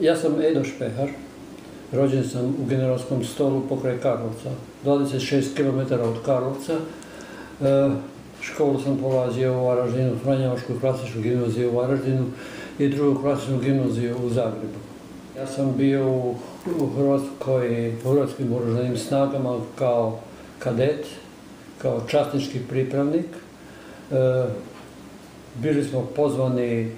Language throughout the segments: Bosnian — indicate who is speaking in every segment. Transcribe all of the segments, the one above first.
Speaker 1: Ja sam Edo Špehar, rođen sam u generalskom stolu pokraj Karlovca, 26 km od Karlovca. E, školu sam polazio u Varaždinu, Franjevačku klasičnu gimnaziju u Varaždinu i drugu klasičnu gimnaziju u Zagrebu. Ja sam bio u, u Hrvatskoj, u Hrvatskim oruženim snagama kao kadet, kao častnički pripravnik. E, bili smo pozvani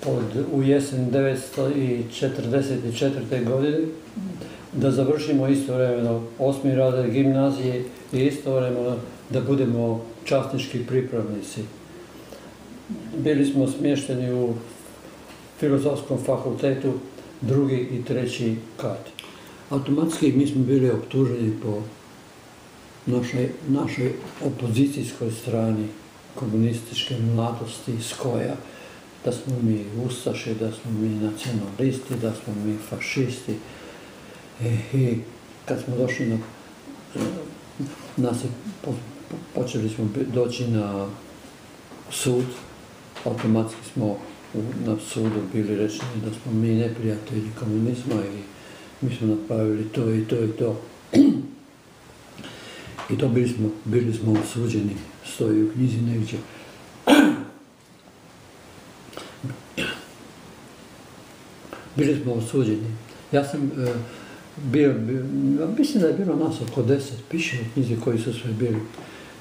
Speaker 1: pod, u jesen 1944. godine da završimo istovremeno osmi razred gimnazije i istovremeno da budemo častnički pripravnici. Bili smo smješteni u filozofskom fakultetu drugi i treći kat. Automatski mi smo bili optuženi po našoj, našoj opozicijskoj strani komunističke mladosti Skoja. koja da smo mi ustaše, da smo mi nacionalisti, da smo mi fašisti. I, I kad smo došli na, nas je, po, počeli smo doći na sud, automatski smo u, na sudu bili rečeni da smo mi neprijatelji komunizma i mi smo napravili to i to i to. I to bili smo, bili smo osuđeni, stoji u knjizi negdje. Bili smo osuđeni. Ja sam e, bio, bio, mislim da je bilo nas oko deset, piše u knjizi koji su sve bili.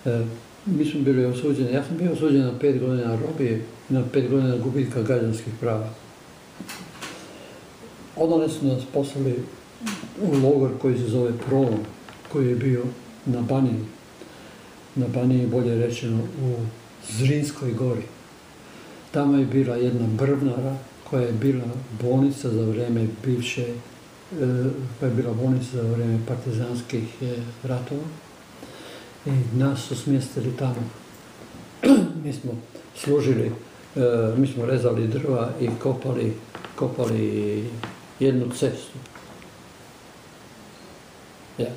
Speaker 1: E, mi smo bili osuđeni, ja sam bio osuđen na pet godina robije na pet godina gubitka građanskih prava. Odane su nas poslali u logor koji se zove Prolom, koji je bio na Baniji, na Baniji bolje rečeno u Zrinskoj gori. Tamo je bila jedna brvnara koja je bila bolnica za vreme bivše, e, koja je bila bolnica za vreme partizanskih e, ratova. I nas su smjestili tamo. mi smo služili, e, mi smo rezali drva i kopali, kopali jednu cestu. Ja.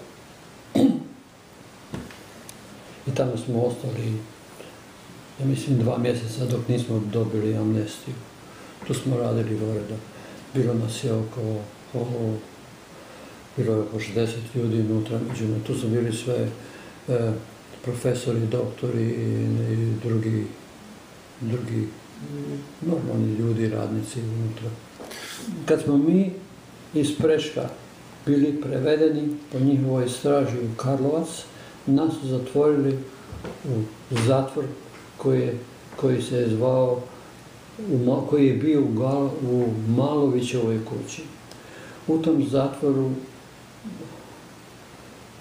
Speaker 1: I tamo smo ostali, ja mislim, dva mjeseca dok nismo dobili amnestiju. Tu smo radili gore da bilo nas je oko, oko bilo je oko 60 ljudi unutra, međutim, tu su bili sve e, profesori, doktori i, i drugi, drugi normalni ljudi, radnici unutra. Kad smo mi iz Preška bili prevedeni po njihovoj straži u Karlovac, nas su zatvorili u zatvor koji, je, koji se je zvao, u, koji je bio u, Gal, u Malovićevoj kući. U tom zatvoru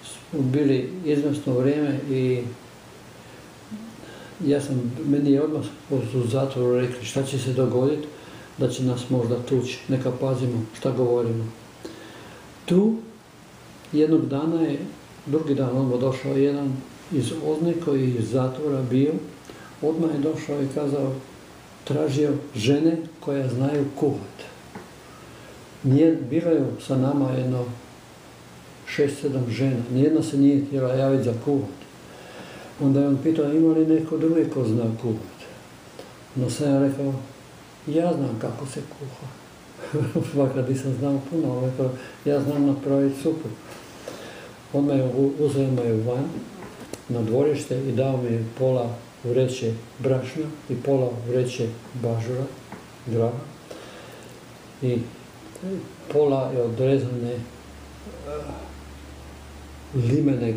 Speaker 1: smo bili iznosno vrijeme i ja sam, meni je odmah u zatvoru rekli šta će se dogoditi, da će nas možda tući, neka pazimo šta govorimo. Tu jednog dana je drugi dan odmah došao jedan iz Ozne koji je iz zatvora bio, odmah je došao i kazao, tražio žene koja znaju kuhat. Nije, bilo je sa nama jedno šest, sedam žena, nijedna se nije htjela javiti za kuhat. Onda je on pitao, ima li neko drugi ko zna kuhat? No sam ja rekao, ja znam kako se kuha. Fakat nisam znao puno, ali rekao, ja znam napraviti supu. On me uzeo me van na dvorište i dao mi pola vreće brašna i pola vreće bažura, grava. I pola je odrezane eh, limene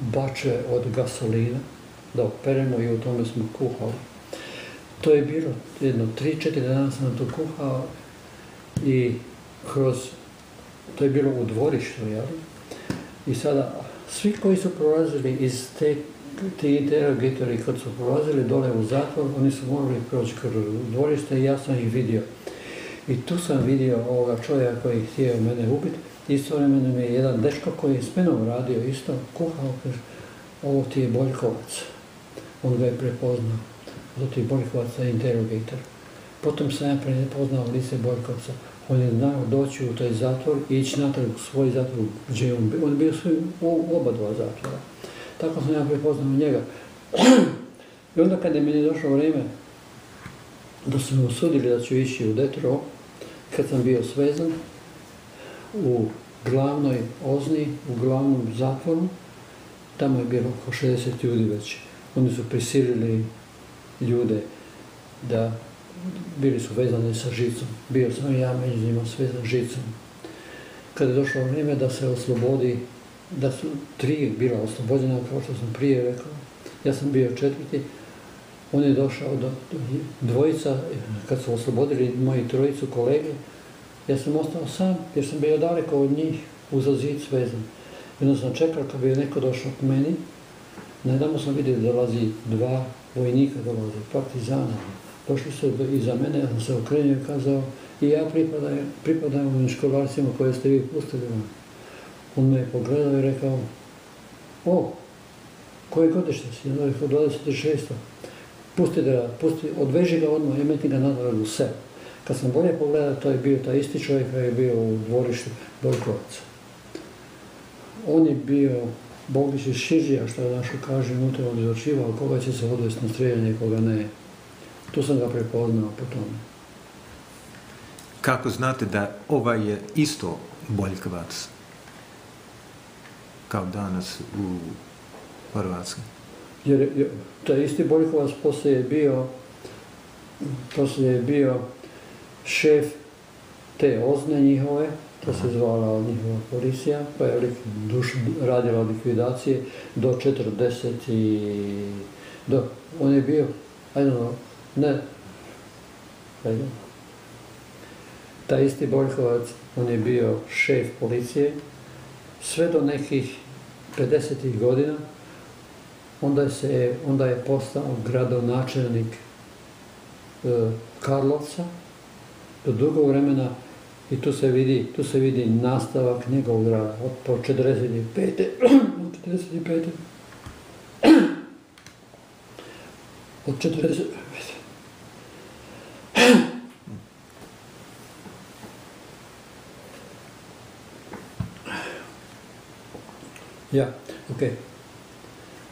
Speaker 1: bače od gasolina da operemo i u tome smo kuhali. To je bilo jedno, tri, četiri dana sam to kuhao i kroz, to je bilo u dvorištu, jel? I sada, svi koji su prolazili iz te, ti interrogatori kad su prolazili dole u zatvor, oni su morali proći kroz dvorište i ja sam ih vidio. I tu sam vidio ovoga čovjeka koji je htio mene ubiti. Istovremeno mi je jedan dečko koji je s menom radio isto, kuhao, kaže, ovo ti je Boljkovac. On ga je prepoznao. Ovo ti je Boljkovac, interogator. Potom sam ja prepoznao lice Boljkovca on je znao doći u taj zatvor i ići natrag u svoj zatvor gdje je on bio. On je bio u oba dva zatvora. Tako sam ja prepoznao njega. I onda kada je meni došlo vrijeme da su me osudili da ću ići u Detro, kad sam bio svezan u glavnoj ozni, u glavnom zatvoru, tamo je bilo oko 60 ljudi već. Oni su prisilili ljude da bili su vezani sa žicom. Bio sam ja među njima svezan žicom. Kada je došlo vrijeme da se oslobodi, da su tri bila oslobođena, kao što sam prije rekao, ja sam bio četvrti, on je došao do dvojica, kad su oslobodili moji trojicu kolege, ja sam ostao sam, jer sam bio daleko od njih, uza zid svezan. I onda sam čekao kad bi neko došao k meni, najedamo sam vidio da dolazi dva vojnika, dolazi partizana. Došli su iza mene, ja sam se okrenio i kazao, i ja pripadam, pripadam ovim školarcima koje ste vi pustili vam. On me je pogledao i rekao, o, koje godište si? Ja rekao, 26. Pusti da, pusti, odveži ga odmah i meti ga nadalje u se. Kad sam bolje pogledao, to je bio taj isti čovjek koji je bio u dvorištu Bojkovaca. On je bio Bogić iz Širđija, što je našo kaže, unutra on koga će se odvesti na streljanje, koga ne. Tu sam ga prepoznao po tome.
Speaker 2: Kako znate da ovaj je isto Boljkovac kao danas u Hrvatskoj?
Speaker 1: Jer, jer taj isti Boljkovac poslije je bio poslije je bio šef te ozne njihove, to se zvala njihova policija, pa je lik, duš, radila likvidacije do 40 i... Do, on je bio, ajde, ne, ajde, taj isti Boljkovac, on je bio šef policije, sve do nekih 50. godina, onda, se, onda je postao gradonačelnik e, Karlovca, do dugo vremena i tu se vidi, tu se vidi nastavak njegovog rada od po 45. 45. od 45. Ja, ok.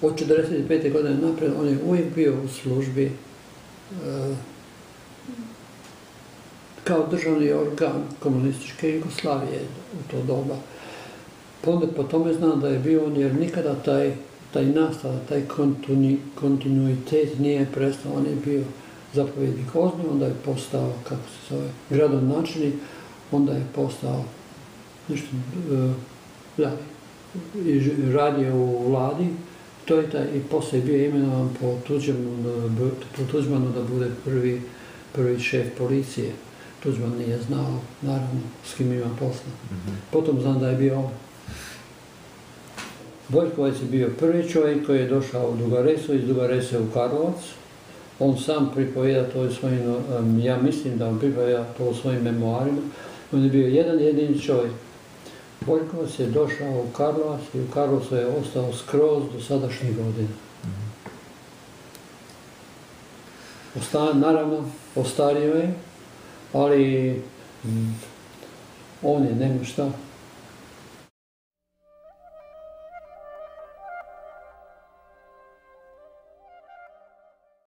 Speaker 1: Od 45. godine napred on je uvijek bio u službi uh, kao državni organ komunističke Jugoslavije u to doba. Ponde po tome znam da je bio on, jer nikada taj, taj nastav, taj kontinu, kontinuitet nije prestao. On je bio zapovjednik Ozni, onda je postao, kako se zove, gradonačelnik, onda je postao nešto, uh, i radio u vladi, to je taj, i poslije bio imenovan po Tuđmanu, po Tuđmanu da bude prvi, prvi šef policije. Tuđman nije znao, naravno, s kim ima posla. Mm -hmm. Potom znam da je bio Bojkovac je bio prvi čovjek koji je došao u Dugaresu, iz Dugarese u Karlovac. On sam pripoveda to svojim, ja mislim da on pripoveda to svojim memoarima. On je bio jedan jedini čovjek. Bojkovac je došao u Karlovac i u Karlovcu je ostao skroz do sadašnjih godina. -hmm. Osta, naravno, ostario je, ali on je, nema šta,